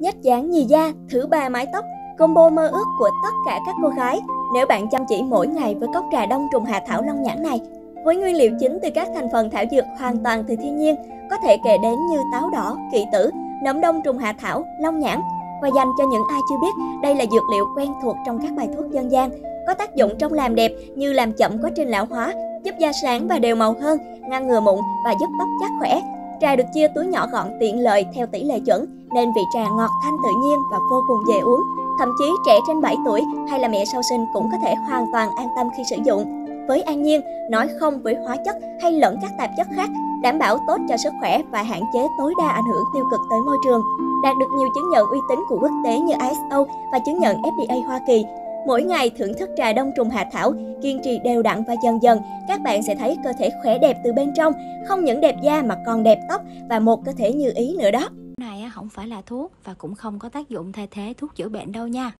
nhất dáng nhì da, thử ba mái tóc, combo mơ ước của tất cả các cô gái nếu bạn chăm chỉ mỗi ngày với cốc trà đông trùng hạ thảo long nhãn này. Với nguyên liệu chính từ các thành phần thảo dược hoàn toàn từ thiên nhiên, có thể kể đến như táo đỏ, kỵ tử, nấm đông trùng hạ thảo, long nhãn. Và dành cho những ai chưa biết, đây là dược liệu quen thuộc trong các bài thuốc dân gian, có tác dụng trong làm đẹp như làm chậm quá trình lão hóa, giúp da sáng và đều màu hơn, ngăn ngừa mụn và giúp tóc chắc khỏe. Trà được chia túi nhỏ gọn tiện lợi theo tỷ lệ chuẩn, nên vị trà ngọt thanh tự nhiên và vô cùng dễ uống. Thậm chí trẻ trên 7 tuổi hay là mẹ sau sinh cũng có thể hoàn toàn an tâm khi sử dụng. Với An Nhiên, nói không với hóa chất hay lẫn các tạp chất khác, đảm bảo tốt cho sức khỏe và hạn chế tối đa ảnh hưởng tiêu cực tới môi trường. Đạt được nhiều chứng nhận uy tín của quốc tế như ISO và chứng nhận FDA Hoa Kỳ, Mỗi ngày thưởng thức trà đông trùng hạ thảo, kiên trì đều đặn và dần dần, các bạn sẽ thấy cơ thể khỏe đẹp từ bên trong, không những đẹp da mà còn đẹp tóc và một cơ thể như ý nữa đó. này không phải là thuốc và cũng không có tác dụng thay thế thuốc chữa bệnh đâu nha